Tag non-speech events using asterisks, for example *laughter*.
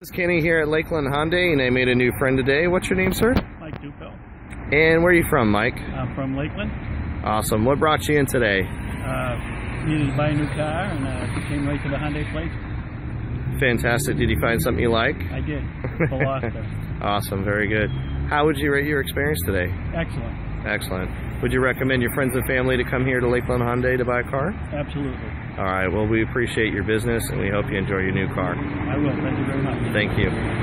This is Kenny here at Lakeland Hyundai, and I made a new friend today. What's your name, sir? Mike Dupill. And where are you from, Mike? I'm from Lakeland. Awesome. What brought you in today? Uh, needed to buy a new car and uh, came right to the Hyundai place. Fantastic. Did you find something you like? I did. *laughs* Veloster. Awesome. Very good. How would you rate your experience today? Excellent. Excellent. Would you recommend your friends and family to come here to Lakeland Hyundai to buy a car? Absolutely. All right. Well, we appreciate your business, and we hope you enjoy your new car. I will. Thank you very much. Thank you.